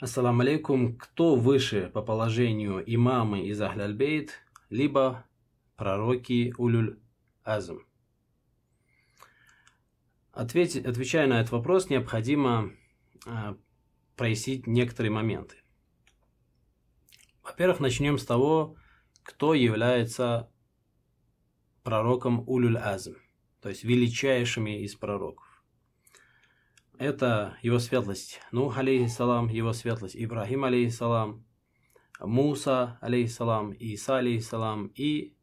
Ассаламу алейкум. Кто выше по положению имамы из Ахляльбейт, либо пророки Улюль Азм? Ответь, отвечая на этот вопрос, необходимо э, прояснить некоторые моменты. Во-первых, начнем с того, кто является пророком Улюль Азм, то есть величайшими из пророков. Это его светлость Нух, алейхиссалам, его светлость Ибрахим, алейхиссалам, Муса, алейхиссалам, Иса, алейхиссалам и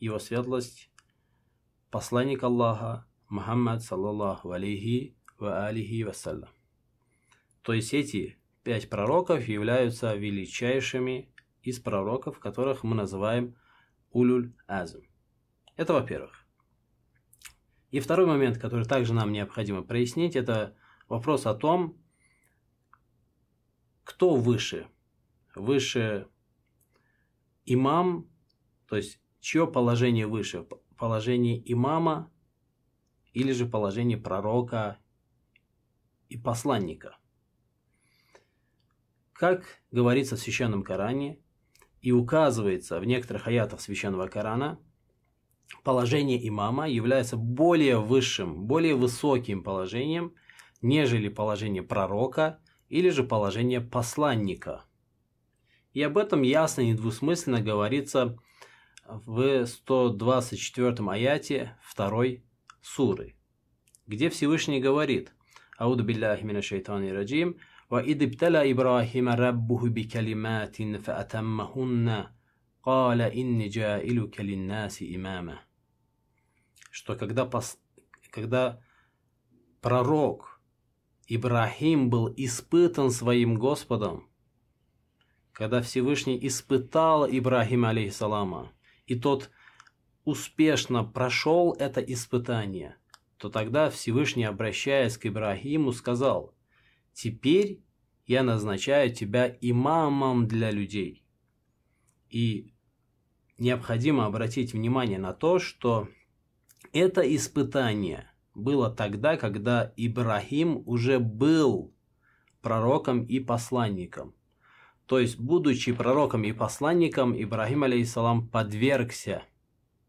его светлость посланник Аллаха Мухаммад, саллаллаху алейхи ва алихи вассалям. То есть эти пять пророков являются величайшими из пророков, которых мы называем Улюль Азм. Это во-первых. И второй момент, который также нам необходимо прояснить, это вопрос о том, кто выше. Выше имам, то есть чье положение выше? Положение имама или же положение пророка и посланника. Как говорится в Священном Коране и указывается в некоторых аятах Священного Корана, положение имама является более высшим, более высоким положением – нежели положение пророка или же положение посланника. И об этом ясно и недвусмысленно говорится в 124 аяте 2 суры, где Всевышний говорит «Ауду билляхи мина шайтани раджим» وإذ ابتلى إبراهيم ربه بكلمات فأتمهن قال إني جائلك للناس إماما что когда, пос... когда пророк Ибрахим был испытан своим Господом, когда Всевышний испытал Ибрахима, алейхиссалама, и тот успешно прошел это испытание, то тогда Всевышний, обращаясь к Ибрахиму, сказал, «Теперь я назначаю тебя имамом для людей». И необходимо обратить внимание на то, что это испытание – было тогда, когда Ибрахим уже был пророком и посланником. То есть, будучи пророком и посланником, Ибрахим, алейхиссалам, подвергся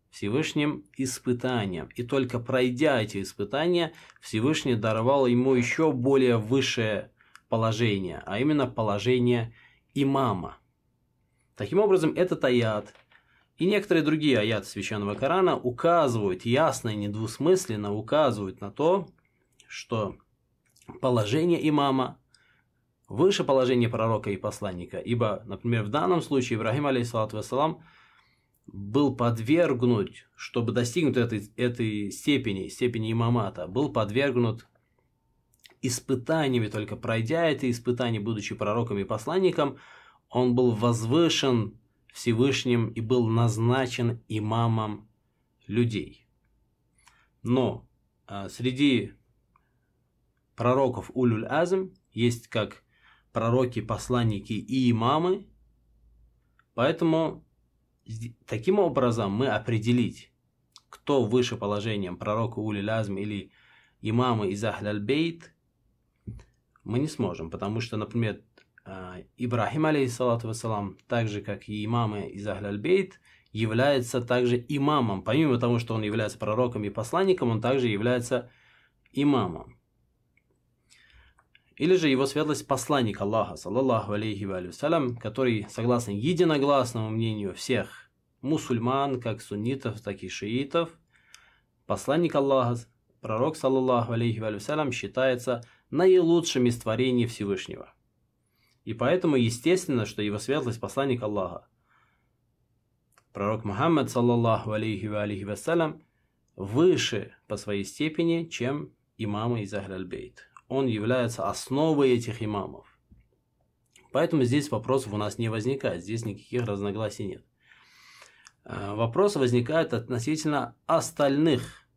Всевышним испытаниям. И только пройдя эти испытания, Всевышний даровал ему еще более высшее положение, а именно положение имама. Таким образом, этот аят – и некоторые другие аяты Священного Корана указывают, ясно и недвусмысленно указывают на то, что положение имама выше положения пророка и посланника. Ибо, например, в данном случае Ибрахим, алейхиссалату вассалам, был подвергнут, чтобы достигнуть этой, этой степени, степени имамата, был подвергнут испытаниями, только пройдя это испытание, будучи пророком и посланником, он был возвышен Всевышним и был назначен имамом людей. Но а, среди пророков Улюль Азм есть как пророки, посланники и имамы, поэтому таким образом мы определить, кто выше положением пророка Улюль Азм или имамы из Ахляль-Бейт, мы не сможем, потому что, например, Ибрахим, алейхиссалату вассалам, так же, как и имамы из Ахляльбейт, является также имамом. Помимо того, что он является пророком и посланником, он также является имамом. Или же его светлость посланник Аллаха, саллаллаху алейхи вассалям, который, согласно единогласному мнению всех мусульман, как суннитов, так и шиитов, посланник Аллаха, пророк, саллаллаху алейхи вассалям, считается наилучшим из творений Всевышнего – и поэтому естественно, что его светлость посланник Аллаха. Пророк Мухаммад, саллаллаху алейхи ва алейхи вассалям, выше по своей степени, чем имамы из Ахляльбейт. Он является основой этих имамов. Поэтому здесь вопросов у нас не возникает, здесь никаких разногласий нет. А, вопросы возникают относительно остальных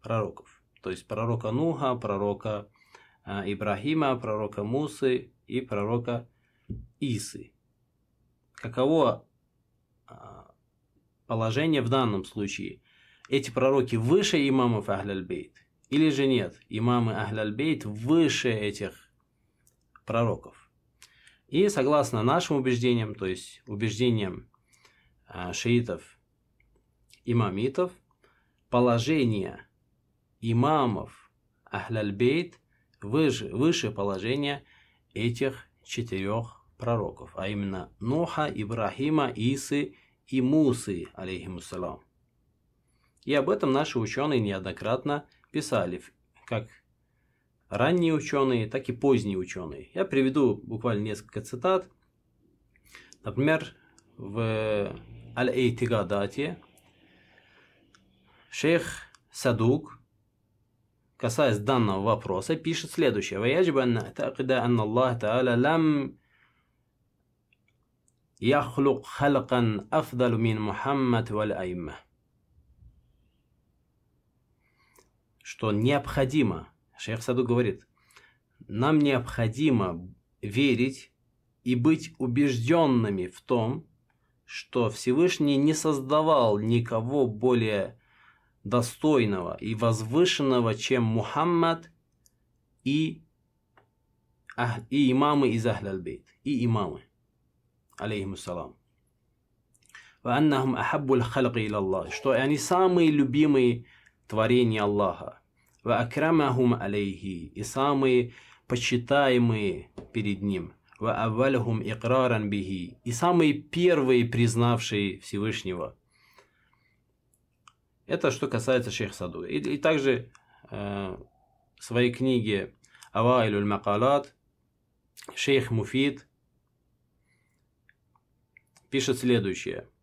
пророков. То есть пророка Нуха, пророка а, Ибрахима, пророка Мусы и пророка Исы. Каково а, положение в данном случае? Эти пророки выше имамов Ахляльбейт или же нет? Имамы Ахляльбейт выше этих пророков. И согласно нашим убеждениям, то есть убеждениям э, шиитов, имамитов, положение имамов Ахляльбейт выше, выше положения этих четырех пророков, а именно Нуха, Ибрахима, Исы и Мусы, алейхимуссалам. И об этом наши ученые неоднократно писали, как ранние ученые, так и поздние ученые. Я приведу буквально несколько цитат. Например, в Аль-Эйтигадате шейх Садук, касаясь данного вопроса, пишет следующее. ويجب أن نعتقد أن الله تعالى لم يخلق خلقا أفضل من محمد والأئمة. Что необходимо Шейх Саду говорит, нам необходимо верить и быть убежденными в том, что Всевышний не создавал никого более достойного и возвышенного, чем Мухаммад и, и имамы из Ахляльбейт, и имамы, алейхиссалам. Что они самые любимые творения Аллаха. И самые почитаемые перед Ним. И самые первые признавшие Всевышнего. Это что касается шейх Саду. И, и также э, в своей книге Авайлюль Макалат шейх Муфид пишет следующее –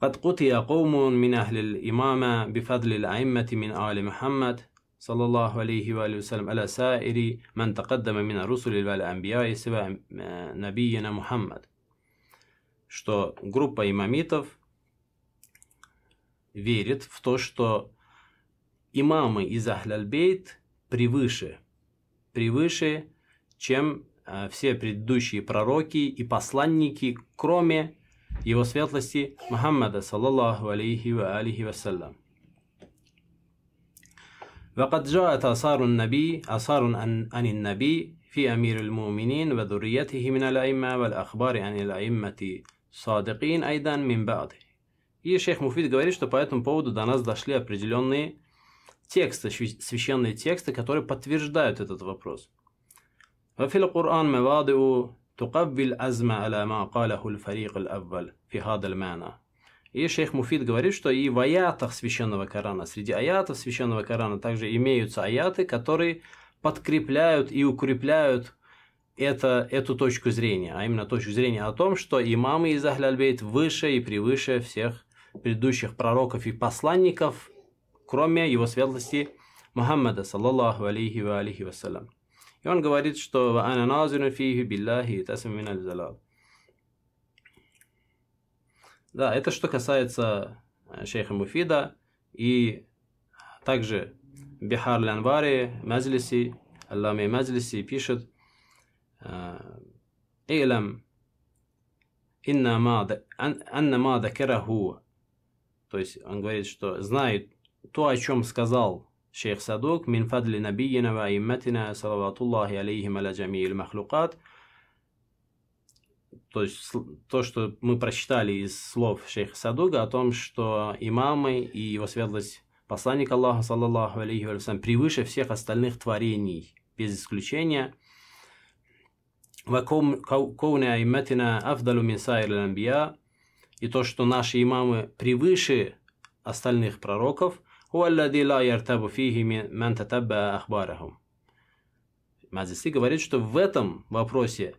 قد قتي قوم من أهل الإمامة بفضل الأئمة من آل محمد صلى الله عليه وآله وسلم على سائر من تقدم من الرسل والأنبياء سوى نبينا محمد что группа имамитов верит в то, что имамы из Ахляльбейт превыше, превыше, чем все предыдущие пророки и посланники, кроме его светлости Мухаммада, саллаллаху алейхи ва алихи вассалям. وقد جاءت آثار النبي آثار عن النبي في أمير المؤمنين وذريته من الأئمة والأخبار عن الأئمة صادقين أيضا من بعده. И шейх Муфид говорит, что по этому поводу до нас дошли определенные тексты, священные тексты, которые подтверждают этот вопрос. وفي القرآن مواضع تقبل أزمة على ما قاله الفريق الأول في هذا المعنى. И шейх Муфид говорит, что и в аятах священного Корана, среди аятов священного Корана также имеются аяты, которые подкрепляют и укрепляют это, эту точку зрения, а именно точку зрения о том, что имамы из Ахляльбейт выше и превыше всех предыдущих пророков и посланников, кроме его светлости Мухаммада, саллаллаху алейхи ва алейхи вассалям. И он говорит, что. Да, это что касается э, шейха Муфида и также Бихар Лянвари, Мазлиси, Аллами Мазлиси пишет «Илам инна ма анна ма дакараху» то есть он говорит, что знает то, о чем сказал شيخ صدوق من فضل نبينا وأئمتنا صلوات الله عليهم على جميع المخلوقات то есть то, что мы прочитали из слов шейха Садуга о том, что имамы и его светлость посланник Аллаха, саллаллаху алейхи вассалям, превыше всех остальных творений, без исключения. Вакоуне айматина афдалу мин сайр и то, что наши имамы превыше остальных пророков, Мазиси говорит, что в этом вопросе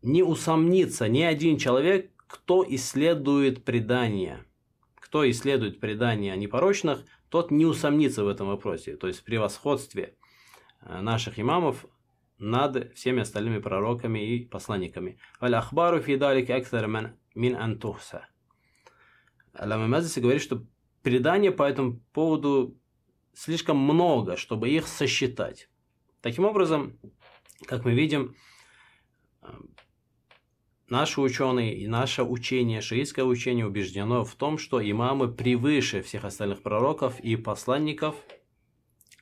не усомнится ни один человек, кто исследует предания. Кто исследует предания непорочных, тот не усомнится в этом вопросе, то есть в превосходстве наших имамов над всеми остальными пророками и посланниками. Аль-Ахбару фидалик мин антухса. Алама Мазиси говорит, что преданий по этому поводу слишком много, чтобы их сосчитать. Таким образом, как мы видим, э, наши ученые и наше учение, шиитское учение убеждено в том, что имамы превыше всех остальных пророков и посланников,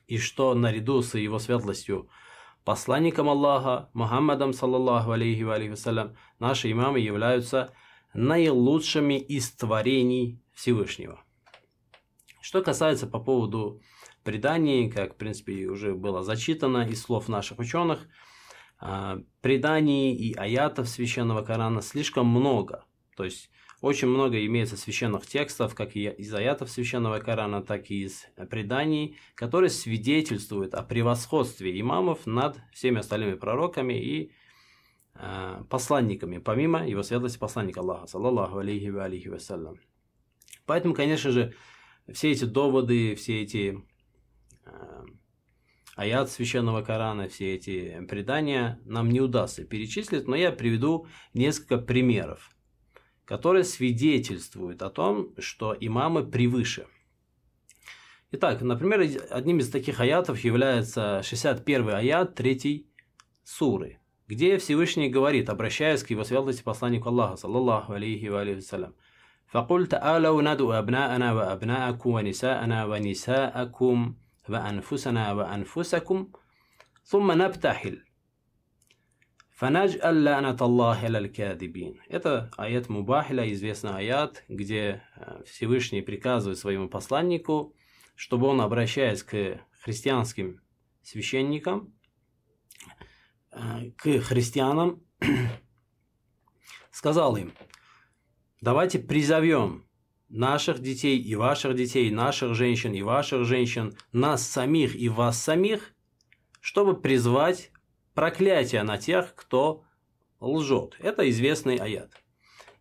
и что наряду с его светлостью посланником Аллаха, Мухаммадом, саллаллаху алейхи ва вассалям, наши имамы являются наилучшими из творений Всевышнего. Что касается по поводу преданий, как, в принципе, уже было зачитано из слов наших ученых, а, преданий и аятов священного Корана слишком много. То есть очень много имеется священных текстов, как и из аятов священного Корана, так и из преданий, которые свидетельствуют о превосходстве имамов над всеми остальными пророками и э, посланниками, помимо его светлости посланника Аллаха, саллаллаху алейхи ва алейхи вассалям. Поэтому, конечно же, все эти доводы, все эти э, аят священного Корана, все эти предания нам не удастся перечислить, но я приведу несколько примеров которые свидетельствуют о том, что имамы превыше. Итак, например, одним из таких аятов является 61 аят 3 суры, где Всевышний говорит, обращаясь к его светлости посланнику Аллаха, саллаллаху алейхи ва алейхи فقل تعالوا ندعو أبناءنا وأبناءكم ونساءنا ونساءكم وأنفسنا وأنفسكم ثم نبتحل Фанадж алланат Аллах аль-кадибин. Это аят Мубахиля, известный аят, где э, Всевышний приказывает своему посланнику, чтобы он, обращаясь к христианским священникам, э, к христианам, сказал им, давайте призовем наших детей и ваших детей, наших женщин и ваших женщин, нас самих и вас самих, чтобы призвать проклятие на тех, кто лжет. Это известный аят.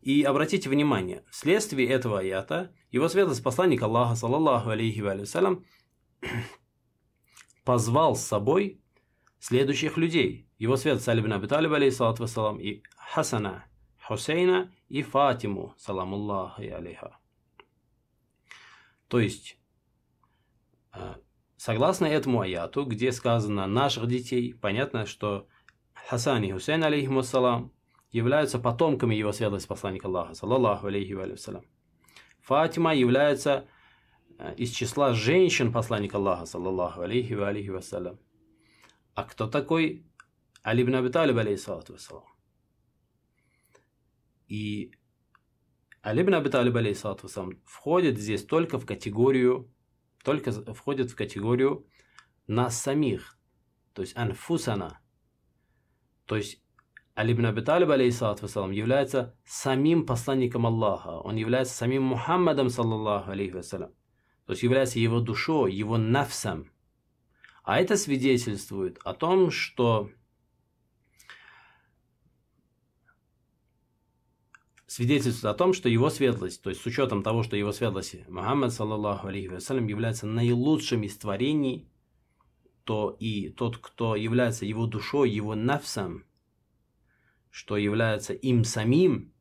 И обратите внимание, вследствие этого аята его светлость посланник Аллаха, саллаллаху алейхи вассалям, позвал с собой следующих людей. Его светлость Али бин Абиталиб, алейхиссалату вассалам, и Хасана, Хусейна и Фатиму, саламуллахи алейха. То есть, э, Согласно этому аяту, где сказано «наших детей», понятно, что Хасан и Хусейн, алейхимуссалам, являются потомками его светлости посланника Аллаха, саллаллаху алейхи вассалям. Фатима является э, из числа женщин посланника Аллаха, саллаллаху алейхи алейхи вассалям. А кто такой Али ибн Аби Талиб, алейхиссалату вассалам? И Али ибн Аби Талиб, алейхиссалату вассалам, входит здесь только в категорию только входит в категорию нас самих, то есть анфусана. То есть Али ибн Аби Талиб, вассалам, является самим посланником Аллаха, он является самим Мухаммадом, саллаллаху алейхи вассалям. То есть является его душой, его нафсом. А это свидетельствует о том, что свидетельствует о том, что его светлость, то есть с учетом того, что его светлость Мухаммад, саллаллаху алейхи вассалям, является наилучшим из творений, то и тот, кто является его душой, его нафсом, что является им самим,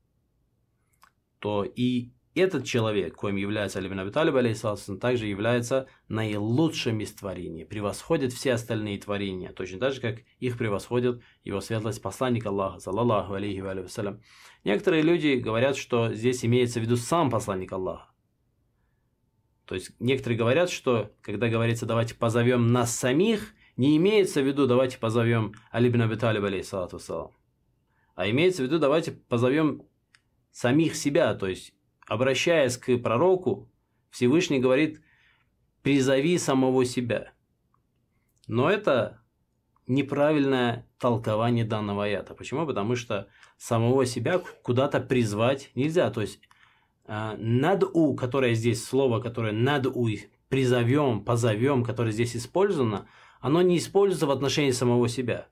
то и этот человек, коим является Али бин Аби Талиб, также является наилучшим из творений, превосходит все остальные творения, точно так же, как их превосходит его светлость посланник Аллаха, саллаллаху алейхи вассалям. Некоторые люди говорят, что здесь имеется в виду сам посланник Аллаха. То есть некоторые говорят, что когда говорится «давайте позовем нас самих», не имеется в виду «давайте позовем Али бин Аби Талиб, алейхиссалату а имеется в виду «давайте позовем самих себя», то есть обращаясь к пророку, Всевышний говорит, призови самого себя. Но это неправильное толкование данного аята. Почему? Потому что самого себя куда-то призвать нельзя. То есть э, наду, которое здесь слово, которое наду, призовем, позовем, которое здесь использовано, оно не используется в отношении самого себя.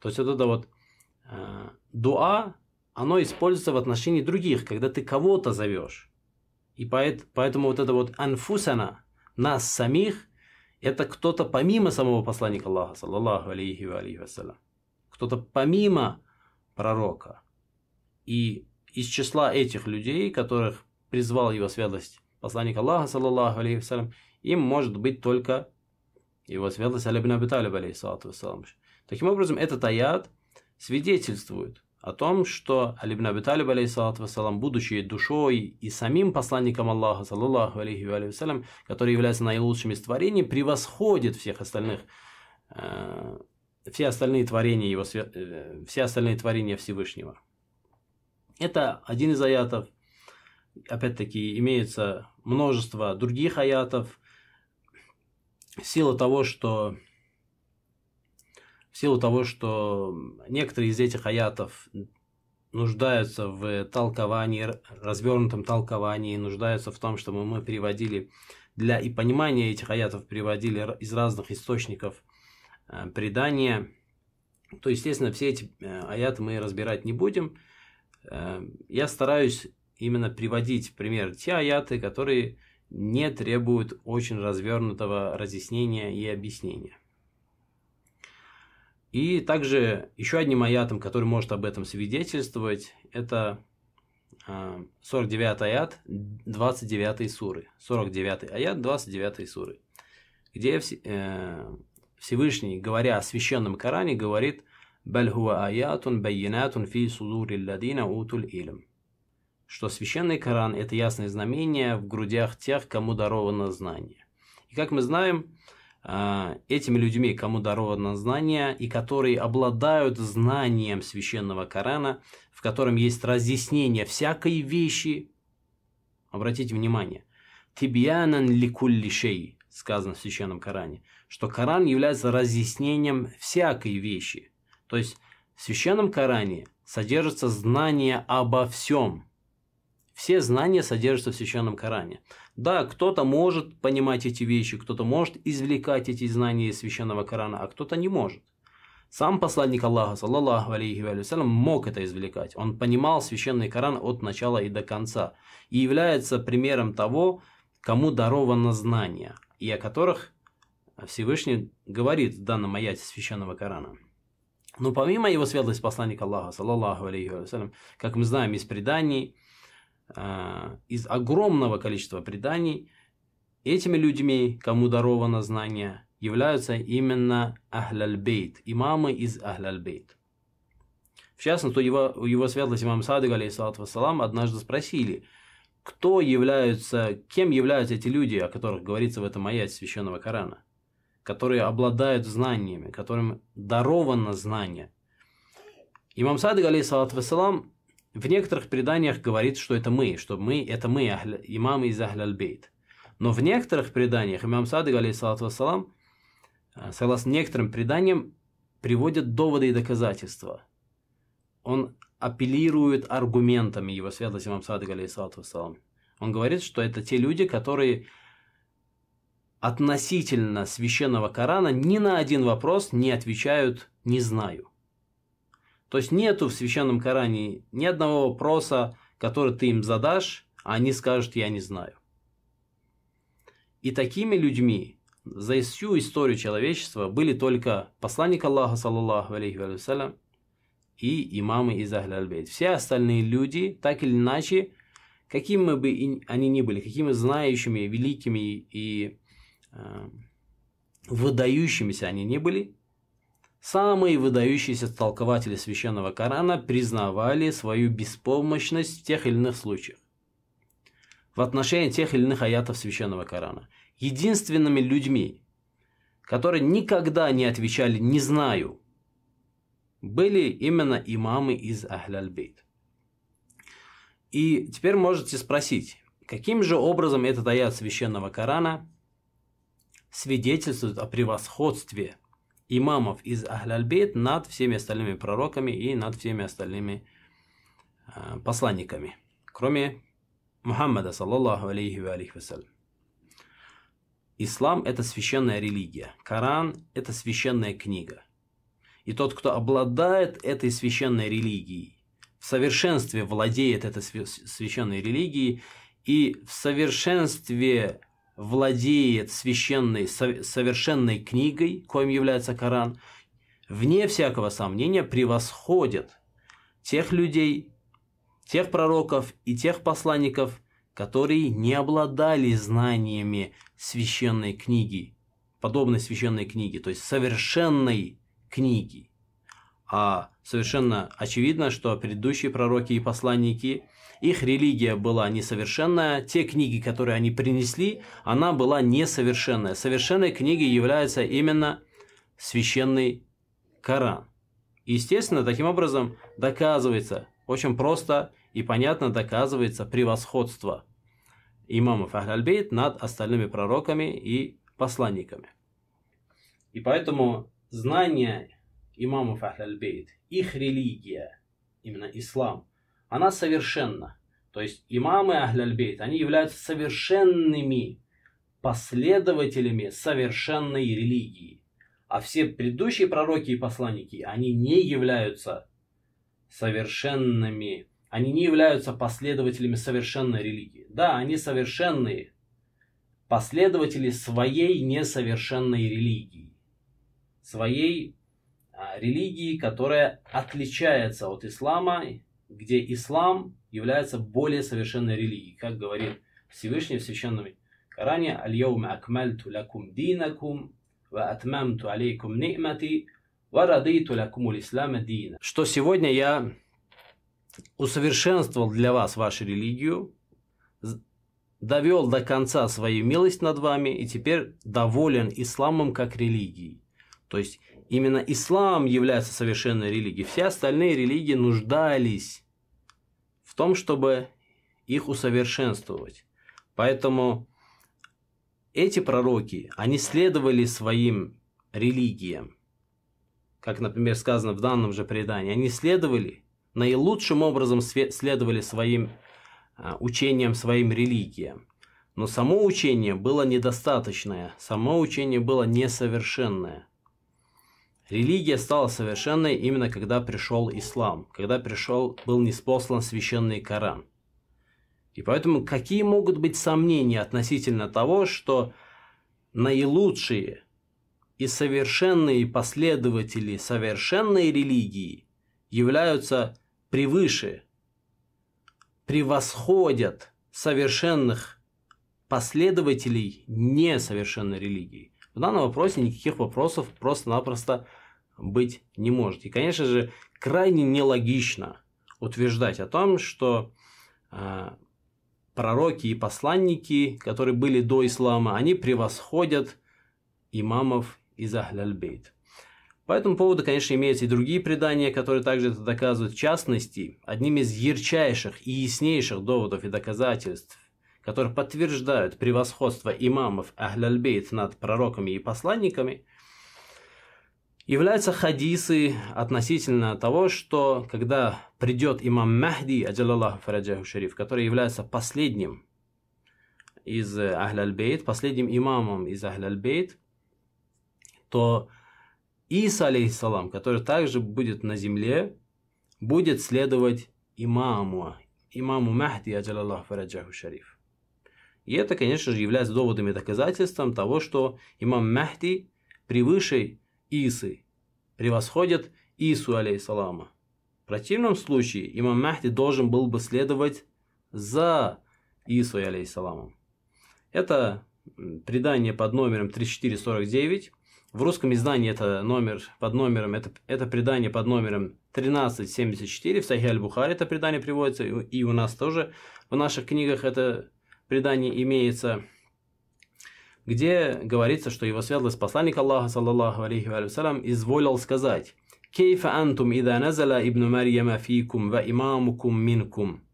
То есть вот это вот э, дуа, оно используется в отношении других, когда ты кого-то зовешь. И поэтому вот это вот анфусана, нас самих, это кто-то помимо самого посланника Аллаха, саллаллаху алейхи ва алейхи вассалям. Кто-то помимо пророка. И из числа этих людей, которых призвал его святость посланник Аллаха, саллаллаху алейхи вассалям, им может быть только его святость Али ибн Аби Талиб, алейхиссалату вассалам. Таким образом, этот аят свидетельствует о том, что Али ибн Аби Талиб, вассалам, будучи душой и самим посланником Аллаха, саллаллаху алейхи вассалям, который является наилучшим из творений, превосходит всех остальных э, все остальные творения его, э, все остальные творения Всевышнего. Это один из аятов. Опять-таки, имеется множество других аятов. В силу того, что в силу того, что некоторые из этих аятов нуждаются в толковании, развернутом толковании, нуждаются в том, чтобы мы переводили для и понимания этих аятов переводили из разных источников э, предания, то, естественно, все эти э, аяты мы разбирать не будем. Э, я стараюсь именно приводить пример те аяты, которые не требуют очень развернутого разъяснения и объяснения. И также еще одним аятом, который может об этом свидетельствовать, это 49 а, аят 29 суры. 49 аят 29 суры. Где э, Всевышний, говоря о священном Коране, говорит «Бальхуа аятун байянатун фи судури ладина утул илм» что священный Коран – это ясное знамение в грудях тех, кому даровано знание. И как мы знаем, этими людьми, кому даровано знание, и которые обладают знанием священного Корана, в котором есть разъяснение всякой вещи, обратите внимание, «Тибьянан ликулли шей», сказано в священном Коране, что Коран является разъяснением всякой вещи. То есть в священном Коране содержится знание обо всем – все знания содержатся в Священном Коране. Да, кто-то может понимать эти вещи, кто-то может извлекать эти знания из Священного Корана, а кто-то не может. Сам посланник Аллаха, саллаллаху алейхи вассалям, мог это извлекать. Он понимал Священный Коран от начала и до конца. И является примером того, кому даровано знание, и о которых Всевышний говорит в данном аяте Священного Корана. Но помимо его светлости посланника Аллаха, саллаллаху алейхи вассалям, как мы знаем из преданий, а, из огромного количества преданий этими людьми, кому даровано знание, являются именно Ахляльбейт, имамы из Ахляльбейт. В частности, его, его светлость имам Садыг, алейхиссалату вассалам, однажды спросили, кто являются, кем являются эти люди, о которых говорится в этом аяте священного Корана, которые обладают знаниями, которым даровано знание. Имам Садыг, алейхиссалату вассалам, в некоторых преданиях говорит, что это мы, что мы, это мы, ахля, имамы из Ахляльбейт. Но в некоторых преданиях имам Садыг, алейхиссалату вассалам, э, согласно некоторым преданиям, приводит доводы и доказательства. Он апеллирует аргументами его святости имам Садыг, алейхиссалату вассалам. Он говорит, что это те люди, которые относительно священного Корана ни на один вопрос не отвечают «не знаю». То есть нету в священном Коране ни одного вопроса, который ты им задашь, а они скажут «я не знаю». И такими людьми за всю историю человечества были только посланник Аллаха, саллаллаху алейхи вассалям, и имамы из Ахляльбейт. Все остальные люди, так или иначе, какими бы они ни были, какими знающими, великими и э, выдающимися они ни были, Самые выдающиеся толкователи священного Корана признавали свою беспомощность в тех или иных случаях в отношении тех или иных аятов священного Корана. Единственными людьми, которые никогда не отвечали «не знаю», были именно имамы из Ахляльбейт. И теперь можете спросить, каким же образом этот аят священного Корана свидетельствует о превосходстве имамов из Ахляльбейт над всеми остальными пророками и над всеми остальными э, посланниками, кроме Мухаммада, саллаллаху алейхи ва алейхи. Ислам – это священная религия. Коран – это священная книга. И тот, кто обладает этой священной религией, в совершенстве владеет этой священной религией и в совершенстве владеет священной, совершенной книгой, коим является Коран, вне всякого сомнения превосходит тех людей, тех пророков и тех посланников, которые не обладали знаниями священной книги, подобной священной книги, то есть совершенной книги. А совершенно очевидно, что предыдущие пророки и посланники их религия была несовершенная, те книги, которые они принесли, она была несовершенная. Совершенной книгой является именно священный Коран. Естественно, таким образом доказывается, очень просто и понятно доказывается превосходство имамов Ахляльбейт над остальными пророками и посланниками. И поэтому знание имамов Ахляльбейт, их религия, именно ислам, она совершенна. То есть имамы Ахляльбейт, они являются совершенными последователями совершенной религии. А все предыдущие пророки и посланники, они не являются совершенными, они не являются последователями совершенной религии. Да, они совершенные последователи своей несовершенной религии. Своей а, религии, которая отличается от ислама, где ислам является более совершенной религией, как говорит Всевышний в Священном Коране «Аль-Яума акмальту лакум динакум ва атмамту алейкум ни'мати ва радиту лакум ислама дина». Что сегодня я усовершенствовал для вас вашу религию, довел до конца свою милость над вами и теперь доволен исламом как религией. То есть именно ислам является совершенной религией. Все остальные религии нуждались в том, чтобы их усовершенствовать. Поэтому эти пророки, они следовали своим религиям. Как, например, сказано в данном же предании, они следовали, наилучшим образом следовали своим а, учениям, своим религиям. Но само учение было недостаточное, само учение было несовершенное. Религия стала совершенной именно когда пришел ислам, когда пришел, был неспослан священный Коран – и поэтому какие могут быть сомнения относительно того, что наилучшие и совершенные последователи совершенной религии являются превыше, превосходят совершенных последователей несовершенной религии. В данном вопросе никаких вопросов просто-напросто быть не может. И, конечно же, крайне нелогично утверждать о том, что а, пророки и посланники, которые были до ислама, они превосходят имамов из Ахляльбейт. По этому поводу, конечно, имеются и другие предания, которые также это доказывают. В частности, одним из ярчайших и яснейших доводов и доказательств, которые подтверждают превосходство имамов Ахляльбейт над пророками и посланниками, являются хадисы относительно того, что когда придет имам Махди, аджалаллаху фараджаху шариф, который является последним из Ахляльбейт, последним имамом из Ахляльбейт, то Иса, алейхиссалам, который также будет на земле, будет следовать имаму, имаму Махди, аджалаллаху фараджаху шариф. И это, конечно же, является доводом и доказательством того, что имам Махди превыше Исы, превосходит Ису, алейхиссалама. В противном случае имам Махди должен был бы следовать за Ису, алейхиссаламом. Это предание под номером 3449. В русском издании это номер под номером, это, это предание под номером 1374. В Сахи Аль-Бухари это предание приводится, и у нас тоже в наших книгах это предание имеется где говорится, что его светлость посланник Аллаха, саллаллаху алейхи ва салям, изволил сказать «Кейфа антум ида назала ибн Марьяма фикум ва имамукум минкум».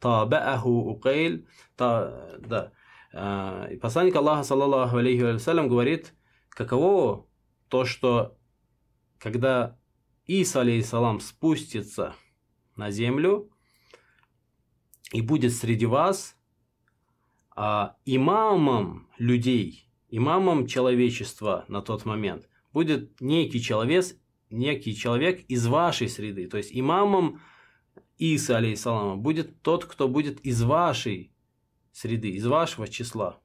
Табааху укейл. Та, да. А, и посланник Аллаха, саллаллаху алейхи ва салям, говорит, каково то, что когда Иса, алейхиссалам, спустится на землю и будет среди вас, а имамом людей, имамом человечества на тот момент будет некий человек, некий человек из вашей среды. То есть имамом Иса, алейхиссалама, будет тот, кто будет из вашей среды, из вашего числа.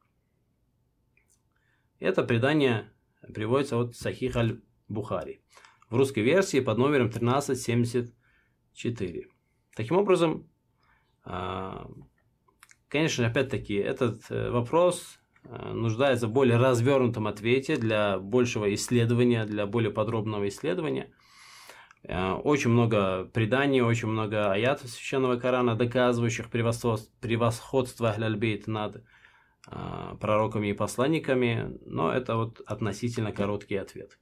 Это предание приводится от Сахих аль-Бухари в русской версии под номером 1374. Таким образом, а, Конечно, опять-таки, этот э, вопрос э, нуждается в более развернутом ответе для большего исследования, для более подробного исследования. Э, очень много преданий, очень много аятов Священного Корана, доказывающих превосходство Ахляльбейт над пророками и посланниками, но это вот относительно короткий ответ.